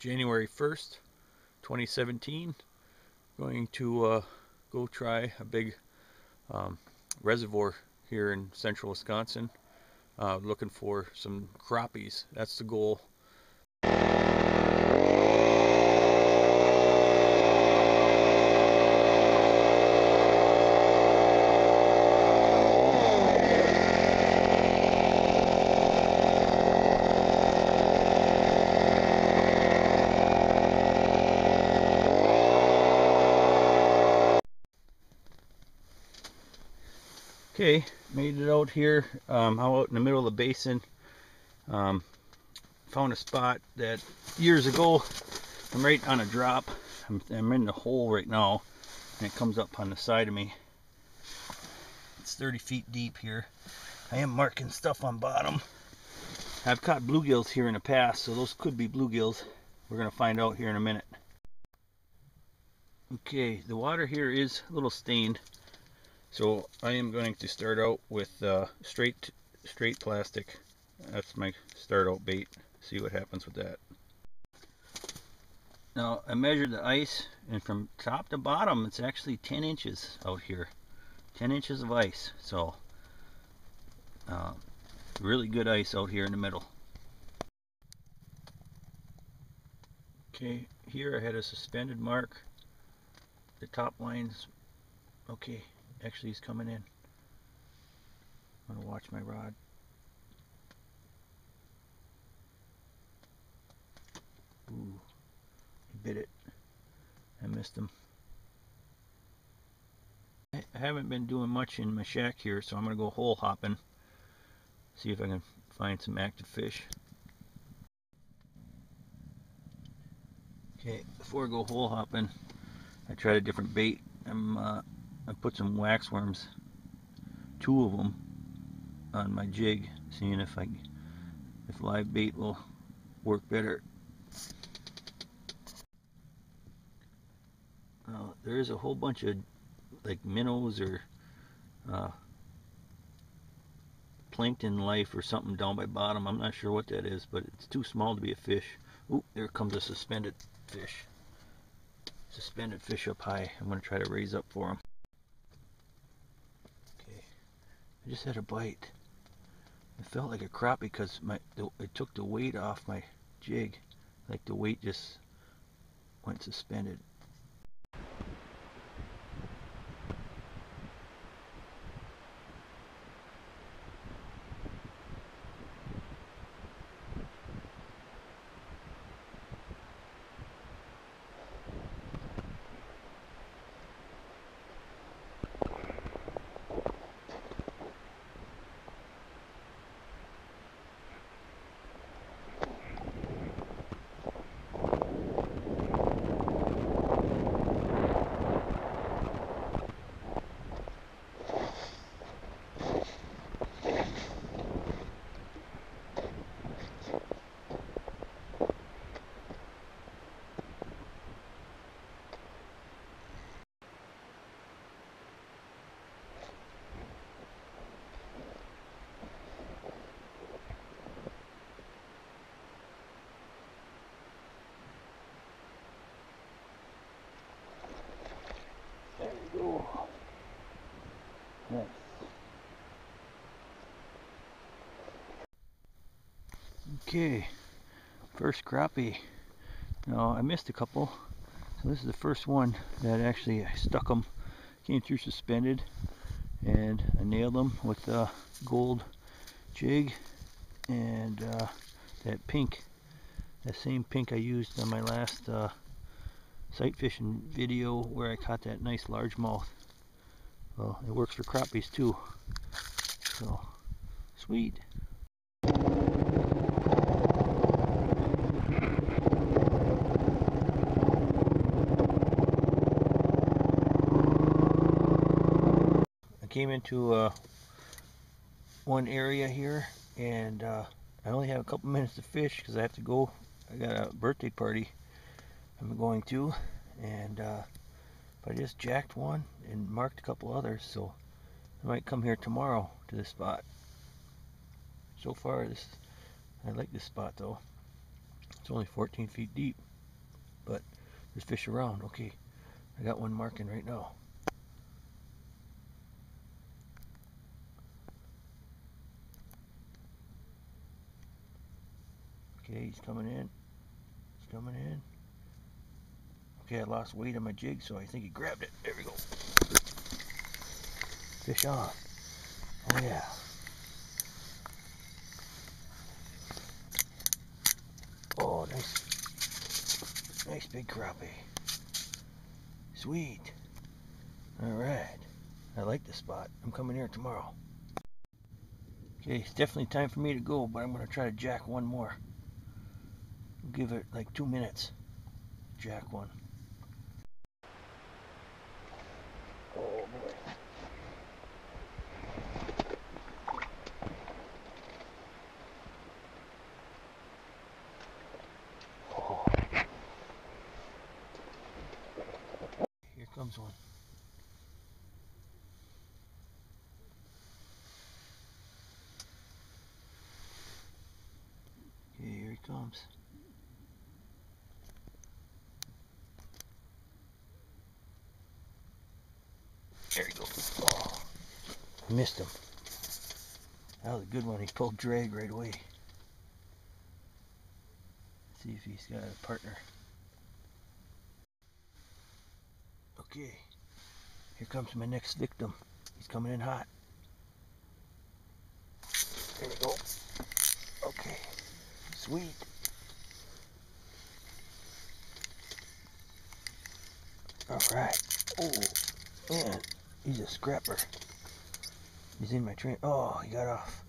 January 1st, 2017. Going to uh, go try a big um, reservoir here in central Wisconsin. Uh, looking for some crappies. That's the goal. Okay, made it out here. Um, I'm out in the middle of the basin. Um, found a spot that years ago, I'm right on a drop. I'm, I'm in the hole right now, and it comes up on the side of me. It's 30 feet deep here. I am marking stuff on bottom. I've caught bluegills here in the past, so those could be bluegills. We're going to find out here in a minute. Okay, the water here is a little stained. So I am going to start out with uh, straight straight plastic. That's my start out bait. See what happens with that. Now I measured the ice and from top to bottom it's actually 10 inches out here. 10 inches of ice. So uh, really good ice out here in the middle. Okay, here I had a suspended mark. The top lines, okay, actually he's coming in. I'm gonna watch my rod. Ooh, he bit it. I missed him. I haven't been doing much in my shack here, so I'm gonna go hole hopping. See if I can find some active fish. Okay, before I go hole hopping, I tried a different bait. I'm uh, I put some wax worms, two of them, on my jig, seeing if I if live bait will work better. Uh, there is a whole bunch of like minnows or uh, plankton life or something down by bottom. I'm not sure what that is, but it's too small to be a fish. Oop, there comes a suspended fish. Suspended fish up high. I'm going to try to raise up for him. I just had a bite. It felt like a crappie because my it took the weight off my jig. Like the weight just went suspended. go. Nice. Okay, first crappie. Now I missed a couple, so this is the first one that actually I stuck them, came through suspended, and I nailed them with a gold jig and uh, that pink, that same pink I used on my last uh, sight fishing video where I caught that nice largemouth. Well, it works for crappies too. So, sweet. Came into uh, one area here and uh, I only have a couple minutes to fish because I have to go. I got a birthday party I'm going to and uh, I just jacked one and marked a couple others so I might come here tomorrow to this spot so far this I like this spot though It's only 14 feet deep, but there's fish around. Okay, I got one marking right now. Okay, he's coming in. He's coming in. Okay, I lost weight on my jig, so I think he grabbed it. There we go. Fish on. Oh yeah. Oh, nice. Nice big crappie. Sweet. Alright. I like this spot. I'm coming here tomorrow. Okay, it's definitely time for me to go, but I'm going to try to jack one more. Give it like two minutes. Jack one. Oh boy. Oh. Here comes one. Here he comes. There he goes. Oh, I missed him. That was a good one. He pulled drag right away. Let's see if he's got a partner. Okay. Here comes my next victim. He's coming in hot. There we go. Okay. Sweet. Alright. Oh, man. He's a scrapper. He's in my train. Oh, he got off.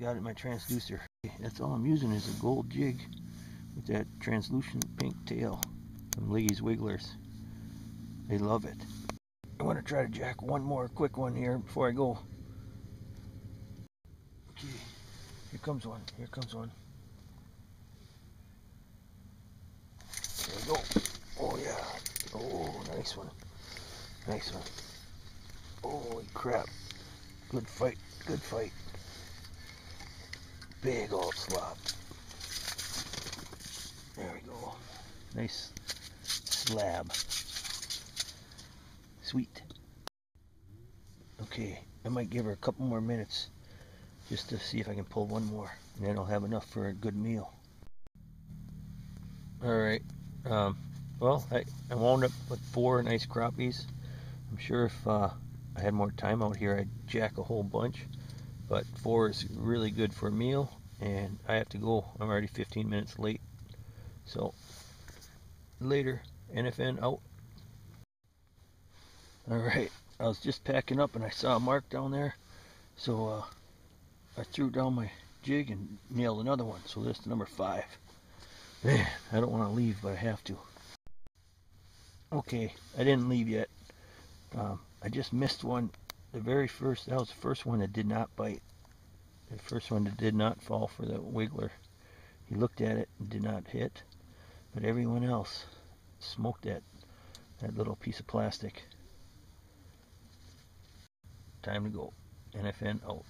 Got it my transducer. That's all I'm using is a gold jig with that translucent pink tail from Liggy's Wigglers. They love it. I want to try to jack one more quick one here before I go. Okay, here comes one. Here comes one. There we go. Oh yeah. Oh, nice one. Nice one. Holy crap. Good fight. Good fight. Big old slop. There we go. Nice slab. Sweet. Okay, I might give her a couple more minutes just to see if I can pull one more. And then I'll have enough for a good meal. Alright. Um, well, I, I wound up with four nice crappies. I'm sure if uh, I had more time out here, I'd jack a whole bunch. But four is really good for a meal, and I have to go. I'm already 15 minutes late. So, later, NFN out. Alright, I was just packing up and I saw a mark down there. So, uh, I threw down my jig and nailed another one. So, this is number five. Man, I don't want to leave, but I have to. Okay, I didn't leave yet. Um, I just missed one. The very first, that was the first one that did not bite. The first one that did not fall for the wiggler. He looked at it and did not hit. But everyone else smoked that, that little piece of plastic. Time to go. NFN out.